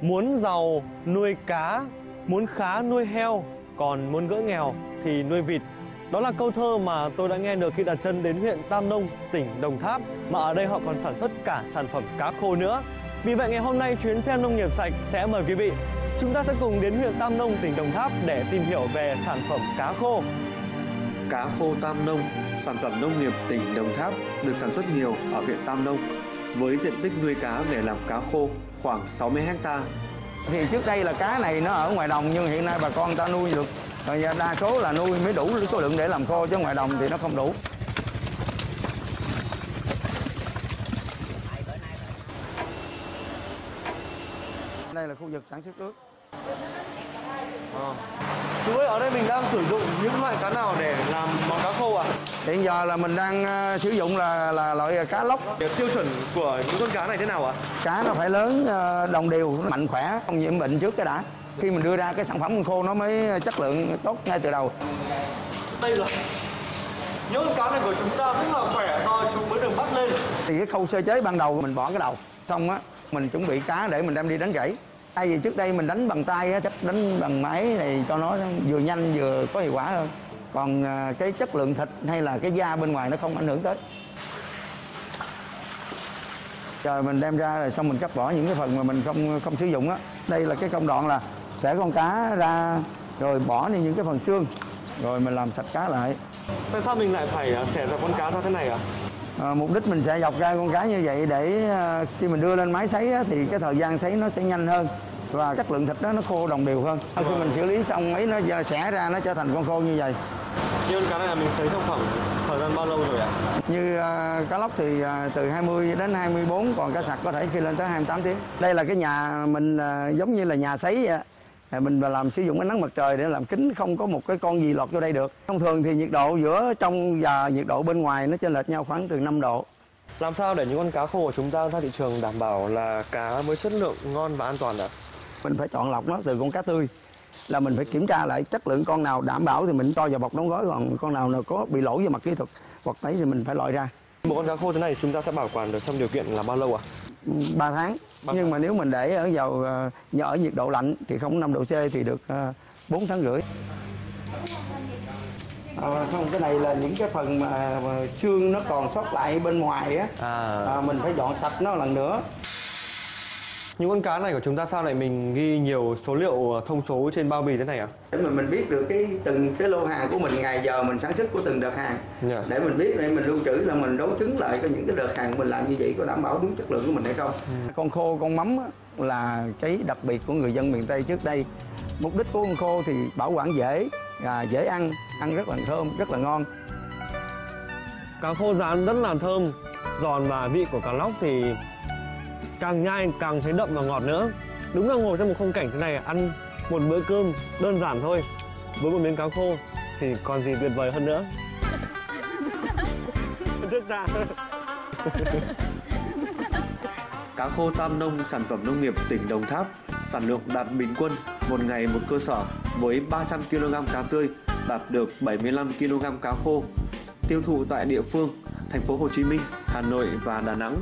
Muốn giàu nuôi cá, muốn khá nuôi heo, còn muốn gỡ nghèo thì nuôi vịt. Đó là câu thơ mà tôi đã nghe được khi đặt chân đến huyện Tam Nông, tỉnh Đồng Tháp mà ở đây họ còn sản xuất cả sản phẩm cá khô nữa. Vì vậy ngày hôm nay chuyến xe nông nghiệp sạch sẽ mời quý vị chúng ta sẽ cùng đến huyện Tam Nông, tỉnh Đồng Tháp để tìm hiểu về sản phẩm cá khô. Cá khô Tam Nông, sản phẩm nông nghiệp tỉnh Đồng Tháp được sản xuất nhiều ở huyện Tam Nông với diện tích nuôi cá để làm cá khô khoảng 60 hecta. Thì trước đây là cá này nó ở ngoài đồng nhưng hiện nay bà con ta nuôi được rồi đa số là nuôi mới đủ số lượng để làm khô chứ ngoài đồng thì nó không đủ. Đây là khu vực sản xuất nước. Ơi, ở đây mình đang sử dụng những loại cá nào để làm món cá khô à? Hiện giờ là mình đang ờ, sử dụng là là loại cá lóc. Tiêu chuẩn của những con cá này thế nào ạ? Cá nó phải lớn ờ, đồng đều, nó mạnh khỏe, không nhiễm bệnh trước cái đã. Khi mình đưa ra cái sản phẩm khô nó mới chất lượng tốt ngay từ đầu. Đây là những con cá này của chúng ta rất là khỏe to, chúng mới được bắt lên. Thì cái khâu sơ chế ban đầu mình bỏ cái đầu, xong á mình chuẩn bị cá để mình đem đi đánh gãy. Tại vì trước đây mình đánh bằng tay á, chắc đánh bằng máy này cho nó vừa nhanh vừa có hiệu quả hơn. Còn à, cái chất lượng thịt hay là cái da bên ngoài nó không ảnh hưởng tới. Rồi mình đem ra rồi xong mình cắt bỏ những cái phần mà mình không không sử dụng á. Đây là cái công đoạn là xẻ con cá ra rồi bỏ đi những cái phần xương rồi mình làm sạch cá lại. Tại sao mình lại phải à, xẻ ra con cá ra thế này ạ? À, mục đích mình sẽ dọc ra con cá như vậy để à, khi mình đưa lên máy sấy á, thì cái thời gian sấy nó sẽ nhanh hơn và chất lượng thịt đó nó khô đồng đều hơn. Khi mình xử lý xong ấy nó xẻ ra nó trở thành con khô như vậy. Con cá này là mình sấy trong khoảng thời gian bao lâu rồi ạ? Như à, cá lóc thì à, từ 20 đến 24 còn cá sặc có thể khi lên tới 28 tiếng. Đây là cái nhà mình giống như là nhà sấy vậy. À, Mình là làm sử dụng ánh nắng mặt trời để làm kính không có một cái con gì lọt vô đây được. Thông thường thì nhiệt độ giữa trong và nhiệt độ bên ngoài nó chênh lệch nhau khoảng từ 5 độ. Làm sao để những con cá khô của chúng ta ra thị trường đảm bảo là cá với chất lượng ngon và an toàn ạ? mình phải chọn lọc nó từ con cá tươi là mình phải kiểm tra lại chất lượng con nào đảm bảo thì mình cho vào bọc đóng gói còn con nào nào có bị lỗi về mặt kỹ thuật hoặc ấy thì mình phải loại ra Một con cá khô thế này chúng ta sẽ bảo quản được trong điều kiện là bao lâu ạ? 3 tháng Ba nhưng tháng. mà nếu mình để ở vào ờ, ở nhiệt độ lạnh thì không 5 độ C thì được uh, 4 tháng rưỡi À, không cái này là những cái phần mà, mà xương nó còn sót lại bên ngoài á À. à, mình phải dọn sạch nó lần nữa Những con cá này của chúng ta sao lại mình ghi nhiều số liệu thông số trên bao bì thế này ạ? để mình mình biết được cái từng cái lô hàng của mình ngày giờ mình sản xuất của từng đợt hàng. Dạ. để mình biết để mình lưu trữ là mình đối chứng lại coi những cái đợt hàng mình làm như vậy có đảm bảo đúng chất lượng của mình hay không. Con khô con mắm là cái đặc biệt của người dân miền tây trước đây. Mục đích của con khô thì bảo quản dễ và dễ ăn ăn rất là thơm rất là ngon. Cá khô rán rất là thơm, giòn và vị của cá lóc thì càng nhai càng thấy đậm và ngọt nữa. Đúng là ngồi trong một khung cảnh thế này ăn một bữa cơm đơn giản thôi với một miếng cá khô thì còn gì tuyệt vời hơn nữa. rất ra. Cá khô Tam Nông, sản phẩm nông nghiệp tỉnh Đồng Tháp, sản lượng đạt bình quân một ngày một cơ sở với 300 kg cá tươi, đạt được 75 kg cá khô. Tiêu thụ tại địa phương, thành phố Hồ Chí Minh, Hà Nội và Đà Nẵng